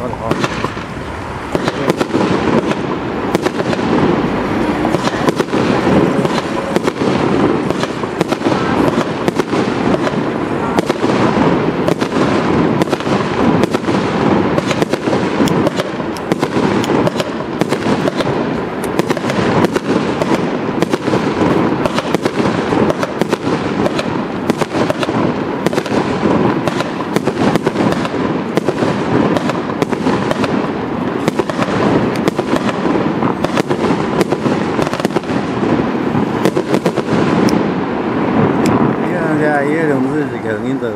Radhaben. 现在也同志是肯定的。